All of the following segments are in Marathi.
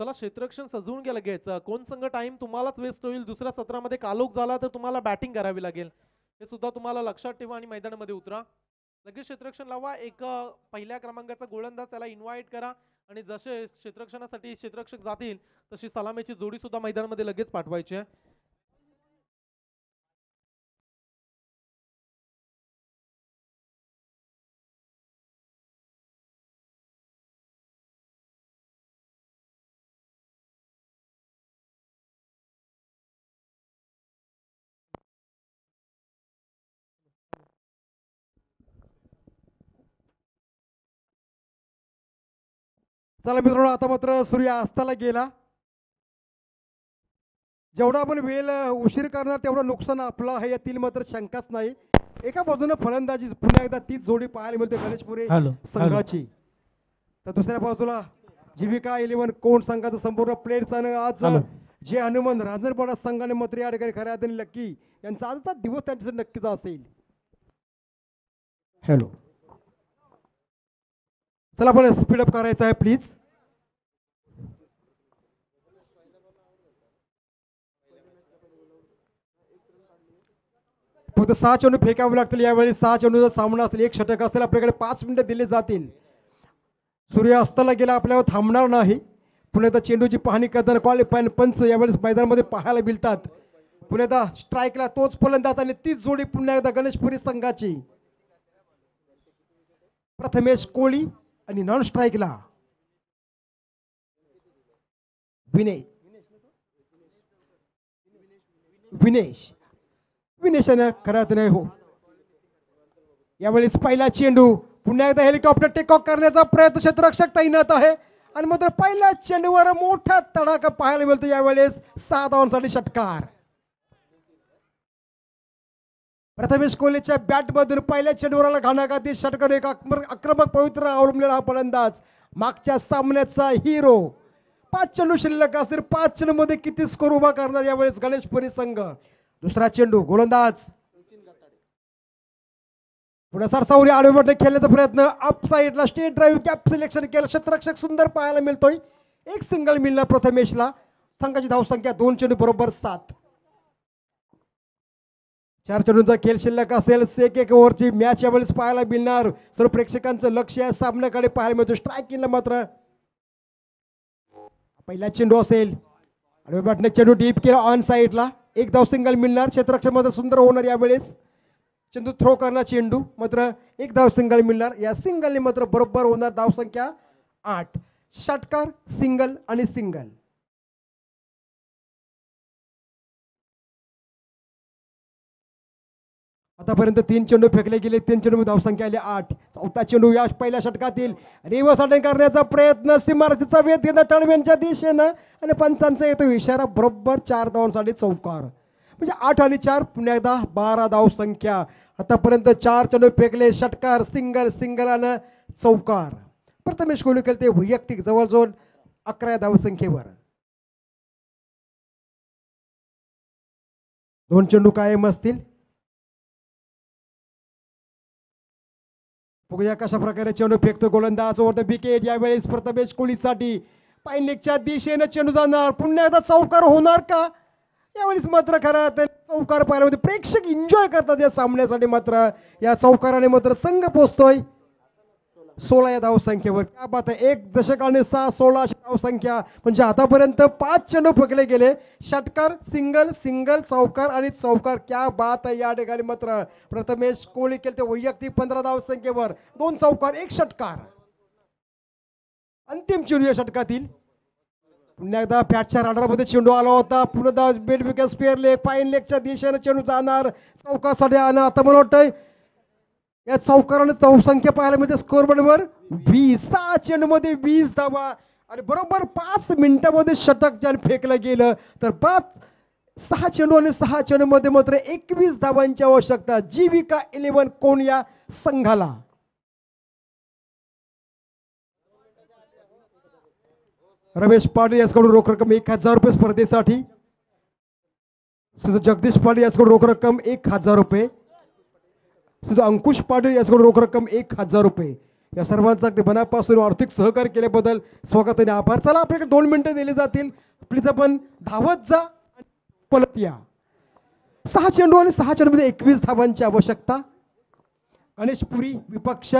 चला क्षेत्ररक्षण सजवून घ्या घ्यायचं. कोण संघ टाइम तुम्हालाच वेस्ट होईल दुसऱ्या सत्रामध्ये कालोख झाला तर तुम्हाला बॅटिंग करावी लागेल. हे सुद्धा तुम्हाला लक्षात ठेवा आणि मैदानामध्ये उतरा. लगेच क्षेत्ररक्षण लावा. एक पहिल्या क्रमांकाचा गोलंदाज त्याला इन्व्हाइट करा आणि जसे क्षेत्ररक्षणासाठी क्षेत्ररक्षक जातील तशी सलामीची जोडी सुद्धा मैदानामध्ये लगेच पाठवायची आहे. चला मित्रांनो आता मात्र सूर्य अस्ताला गेला. जेवढा आपण वेळ उशीर करणार तेवढं नुकसान आपलं आहे यातील मात्र शंकाच नाही. एका बाजूने फलंदाजी पुन्हा एकदा तीच जोडी पाहायला मिळते गणेशपुरे संघाची. तर दुसऱ्या बाजूला जीविका इलेव्हन कोण संघाचं संपूर्ण प्लेयर्स आज. जे हनुमान राजरपाडा संघाने मात्र या ठिकाणी खऱ्या अर्थाने लक्की यांचा आजचा दिवस त्यांच्यासाठी नक्कीच असेल. हॅलो. चला आपण स्पीडअप करायचं आहे प्लीज फक्त सहा चेंडू फेकावे लागतील यावेळी सहा चेंडूचा सामना असेल एक षटक असेल आपल्याकडे पाच मिनिटं दिले जातील. सूर्य अस्ताला गेला आपल्यावर थांबणार नाही. पुन्हा चेंडूची पाहणी करताना कॉल पंच यावेळेस मैदानामध्ये पाहायला मिळतात. पुन्हा स्ट्राईकला तोच फलंदाज आणि तीच जोडी पुन्हा एकदा गणेशपुरी संघाची. प्रथमेश कोळी आणि नॉन स्ट्राईकला विनय विनेश. विनेशानं खऱ्या नाही हो. यावेळेस पहिला चेंडू पुन्हा एकदा हेलिकॉप्टर टेक ऑफ करण्याचा प्रयत्न क्षेत्ररक्षक तैनात आहे. आणि मात्र पहिल्या चेंडूवर मोठा तडाखा पाहायला मिळतो यावेळेस सात धावांसाठी षटकार. प्रथमेश कोहलीच्या बॅटमधून पहिल्या चेंडूराला घाणाघाती षटकार एक आक्रमक आक्रमक पवित्र अवलंबलेला हा फलंदाज. मागच्या सामन्याचा हिरो पाच चेंडू शिल्लक असतील. पाच चेंडूमध्ये किती स्कोर उभा करणार यावेळेस गणेशपुरी संघ? दुसरा चेंडू गोलंदाज. पुढे सरसावरी आडवेपट्टे खेळण्याचा प्रयत्न. अप साईडला स्टेट ड्राईव्ह कॅप सिलेक्शन केलं. क्षेत्ररक्षक सुंदर पाहायला मिळतोय. एक सिंगल मिळणार प्रथमेशला. संघाची धावसंख्या दोन चेंडू बरोबर सात. चार चेंडूंचा खेळ शिल्लक असेल. एक एक ओव्हरची मॅच यावेळेस पाहायला मिळणार. सर्व प्रेक्षकांचं लक्ष या सामन्याकडे पाहायला मिळतो. स्ट्राईकिंगला मात्र. पहिला चेंडू असेल. आणि बॅटने चेंडू डीप केला. ऑन साईडला एक धाव सिंगल मिळणार. क्षेत्ररक्षक मात्र सुंदर होणार यावेळेस. चेंडू थ्रो करणार चेंडू. मात्र एक धाव सिंगल मिळणार. या सिंगलने मात्र बरोबर होणार धावसंख्या आठ. षटकार सिंगल आणि सिंगल आतापर्यंत तीन चेंडू फेकले गेले तीन चेंडू धावसंख्या आली आठ. चौथा चेंडू या पहिल्या षटकातील. रिव्हर्स अटेंड करण्याचा प्रयत्न सिमारतीचा वेध घेणं टळव्यांच्या दिशेनं आणि पंचांचा येतो इशारा बरोबर चार धावांसाठी चौकार. म्हणजे आठ आणि चार पुन्हा एकदा बारा धावसंख्या. आतापर्यंत चार चेंडू फेकले षटकार सिंगल सिंगल आणि चौकार. प्रथमेश कोहली खेळते वैयक्तिक जवळजवळ अकरा धावसंख्येवर. दोन चेंडू कायम असतील. बघूया कशा प्रकारे चेंडू फेकतो गोलंदाज ओव्हर द विकेट. यावेळेस प्रथमेश कोहलीसाठी पायनेकच्या दिशेनं चेंडू जाणार. पुन्हा एकदा चौकार होणार का? यावेळेस मात्र खरं तर चौकार पाहिल्यामध्ये म्हणजे प्रेक्षक एन्जॉय करतात या सामन्यासाठी मात्र. या चौकाराने मात्र संघ पोचतोय सोळा या धावसंख्येवर. क्या बात आहे? एक दशक आणि सहा सोळा अशी धावसंख्या. म्हणजे आतापर्यंत पाच चेंडू फेकले गेले. षटकार सिंगल सिंगल चौकार आणि चौकार. क्या बात आहे या ठिकाणी मात्र. प्रथमेश कोहली केले ते वैयक्तिक पंधरा धावसंख्येवर. दोन चौकार एक षटकार. अंतिम चेंडू या षटकातील. पुन्हा एकदा फॅटच्या राडारमध्ये चेंडू आला होता. पुन्हा बेड विकेट स्पेअर लेग पाईन लेगच्या दिशेने चेंडू जाणार. चौकासाठी आणि आता मला वाटतंय या चौकाराने चौसंख्या पाहायला मिळते स्कोर बोर्डवर वीस सहा चेंडूमध्ये वीस धावा. आणि बरोबर पाच मिनिटामध्ये षटक ज्या फेकलं गेलं तर पाच सहा चेंडू आणि सहा चेंडूमध्ये मात्र एकवीस धावांची आवश्यकता. जीविका इलेव्हन कोण या संघाला? रमेश पाटील याचकडून रोख रक्कम एक हजार रुपये स्पर्धेसाठी. सुद्धा जगदीश पाटील याचकडून रोख रक्कम एक हजार रुपये. सुद्धा अंकुश पाटील याच्याकडून रोख रक्कम एक हजार रुपये. या सर्वांचा अगदी मनापासून आर्थिक सहकार्य केल्याबद्दल स्वागत आणि आभार. चला आपल्याकडे दोन मिनिटं दिली जातील. प्लीज आपण धावत जा आणि परत या. सहा चेंडू आणि सहा चेंडूमध्ये एकवीस धावांची आवश्यकता. गणेशपुरी विपक्ष.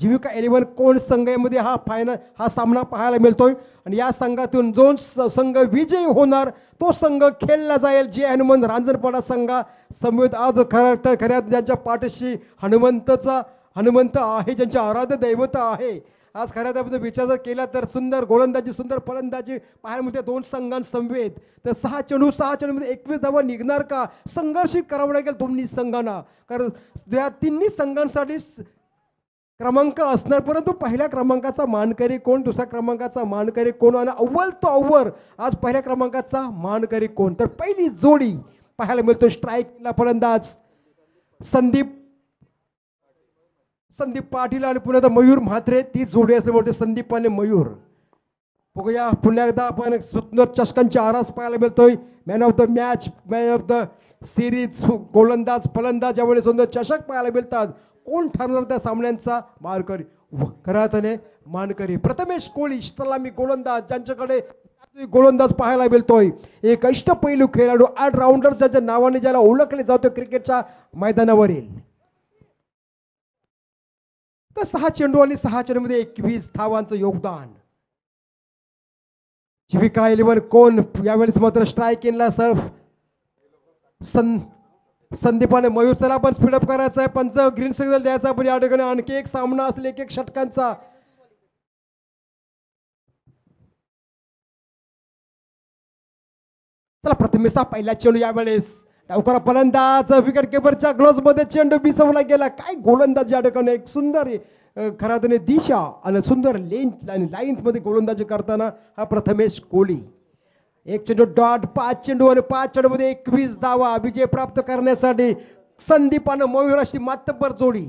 जीविका इलेव्हन कोण संघामध्ये हा फायनल हा सामना पाहायला मिळतोय. आणि या संघातून जो संघ विजयी होणार तो संघ खेळला जाईल. जे हनुमंत रांजणपाडा संघा समवेत आज खरं तर खऱ्या ज्यांच्या पाठीशी हनुमंतचा हनुमंत आहे ज्यांचे आराध्य दैवत आहे. आज खऱ्या त्याबद्दल विचार जर केला तर सुंदर गोलंदाजी सुंदर फलंदाजी पाहायला मिळते दोन संघांसमवेत तर सहा चेंडू सहा चेंडूमध्ये एकवीस धावा निघणार का? संघर्ष करावं लागेल दोन्ही संघांना. कारण या तिन्ही संघांसाठी क्रमांक असणार परंतु पहिल्या क्रमांकाचा मानकरी कोण दुसऱ्या क्रमांकाचा मानकरी कोण आणि अव्वल तो अव्वल आज पहिल्या क्रमांकाचा मानकरी कोण? तर पहिली जोडी पाहायला मिळतो स्ट्राईकला फलंदाज. संदीप संदीप पाटील आणि पुन्हा मयूर म्हात्रे ती जोडी असल्यामुळे संदीप आणि मयूर. बघूया पुन्हा एकदा आपण सुंदर चषकांची आरास पाहायला मिळतोय. Man of the match man of the series गोलंदाज फलंदाज यावेळी सुंदर चषक पाहायला मिळतात. कोण ठरणार त्या सामन्यांचा? मारकरी व- मानकरी. प्रथमेश कोळी सलामी गोलंदाज ज्यांच्याकडे गोलंदाज पाहायला मिळतोय. एक अष्टपैलू खेळाडू आठ राऊंडर ज्याच्या नावाने ज्याला ओळखले जातो क्रिकेटच्या मैदानावरील. तर सहा चेंडू आणि सहा चेंडूमध्ये एकवीस धावांचं योगदान. जीविका इलेव्हन कोण? यावेळेस मात्र स्ट्राईक इनला सर. सं संदीपाने मयूर चला पण स्पीडअप करायचं आहे. पंच ग्रीन सिग्नल द्यायचा पण या ठिकाणी आणखी एक सामना असेल एक एक षटकांचा. चला प्रथमेशचा पहिला चेंडू यावेळेस. डावकरा फलंदाज विकेट किपरच्या ग्लोव्हमध्ये चेंडू बिसवला गेला. काय गोलंदाज या ठिकाणी. एक सुंदर अं, दिशा आणि सुंदर लेन आणि लाईन्समध्ये गोलंदाजी करताना हा प्रथमेश कोहली. एक चेंडू डॉट पाच चेंडू आणि पाच चेंडूमध्ये एकवीस धावा. विजय प्राप्त करण्यासाठी संदीपानं मयुराशी मातब्बर जोडी.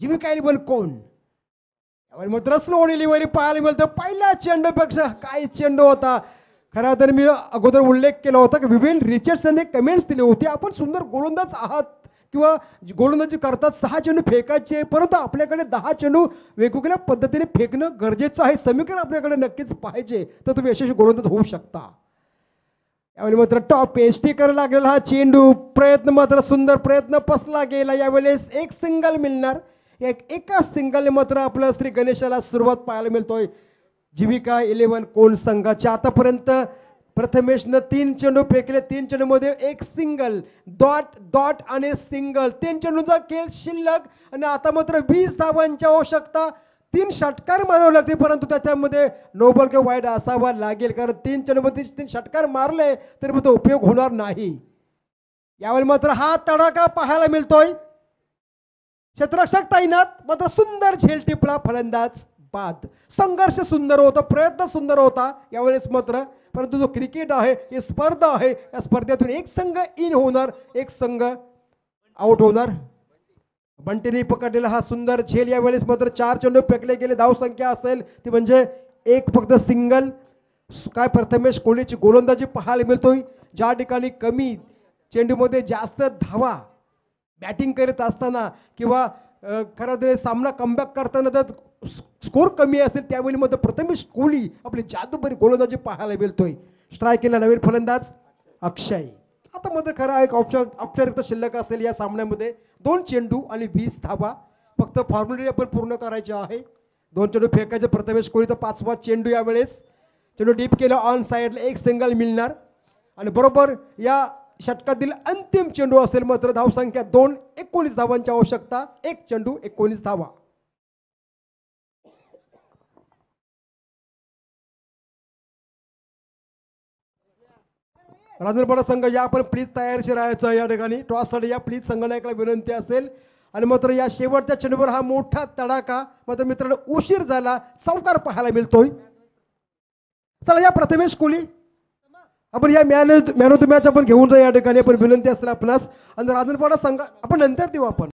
जीविका बोल कोण? यावेळी मात्र स्लो डिलिव्हरी पाहायला मिळतं. पहिल्या चेंडूपेक्षा काय चेंडू होता. खरं तर मी अगोदर उल्लेख केला होता की विवेन रिचर्डसनने कमेंट्स दिले होते. आपण सुंदर गोलंदाज आहात किंवा गोलंदाजी करतात सहा चेंडू फेकायचे परंतु आपल्याकडे दहा चेंडू वेगवेगळ्या पद्धतीने फेकणं गरजेचं आहे. समीकरण आपल्याकडे नक्कीच पाहिजे. तर तुम्ही यशस्वी गोलंदाज होऊ शकता. यावेळी मात्र टॉप एसटी करायला लागलेला हा चेंडू. प्रयत्न मात्र सुंदर प्रयत्न पसला गेला. यावेळेस एक सिंगल मिळणार. एक एका सिंगलने मात्र आपलं श्री गणेशाला सुरुवात पाहायला मिळतोय. जीविका इलेव्हन कोण संघाच्या आतापर्यंत प्रथमेशनं तीन चेंडू फेकले. तीन चेंडूमध्ये एक सिंगल डॉट डॉट आणि सिंगल तीन चेंडूचा खेळ शिल्लक. आणि आता मात्र वीस धावांच्या आवश्यकता. तीन षटकार मारावे लागते परंतु त्याच्यामध्ये नोबल किंवा वाईट असावा लागेल कारण तीन चेंडूमध्ये तीन षटकार मारले तरी मग तो उपयोग होणार नाही. यावेळी मात्र हा तडाखा पाहायला मिळतोय. क्षेत्ररक्षक तैनात मात्र सुंदर झेल टिपला फलंदाज बाद. संघर्ष सुंदर होता प्रयत्न सुंदर होता यावेळेस मात्र परंतु जो क्रिकेट आहे ही स्पर्धा आहे या स्पर्धेतून एक संघ इन होणार एक संघ आउट होणार. बंटीने पकडलेला हा सुंदर झेल यावेळेस मात्र चार चेंडू फेकले गेले. धाव संख्या असेल ती म्हणजे एक फक्त सिंगल. काय प्रथमेश कोहलीची गोलंदाजी पाहायला मिळतोय. ज्या ठिकाणी कमी चेंडूमध्ये जास्त धावा बॅटिंग करत असताना किंवा खरं तर सामना कमबॅक करताना जर स्कोर कमी असेल त्यावेळी मात्र प्रथमेश कोहली आपली जादूभरी गोलंदाजी पाहायला मिळतोय. स्ट्राय केला नवीन फलंदाज अक्षय. आता मध्ये खरा एक औपचार औपचारिकता शिल्लक असेल या सामन्यामध्ये. दोन चेंडू आणि वीस धावा. फक्त फॉर्म्युलिटी आपण पूर्ण करायची आहे. दोन चेंडू फेकायचे. प्रथमेश कोहलीचा पाचवा चेंडू यावेळेस. चेंडू डीप केला. ऑन साईडला एक सिंगल मिळणार. आणि बरोबर या षटकातील अंतिम चेंडू असेल मात्र धावसंख्या दोन एकोणीस धावांची आवश्यकता. एक चेंडू एकोणीस धावा. राजनपाडा संघ या पण प्लीज तयारशी राहायचं या ठिकाणी. टॉससाठी या प्लीज संघनायकाला विनंती असेल. आणि मात्र या शेवटच्या चेंडूवर हा मोठा तडाखा मात्र मित्रांनो उशीर झाला चौकार पाहायला मिळतोय. चला या प्रथमेश कोहली आपण या man man of the match आपण घेऊन जाऊ या ठिकाणी. आपण विनंती असेल आपणास. आणि राजनपाडा संघ आपण नंतर देऊ आपण.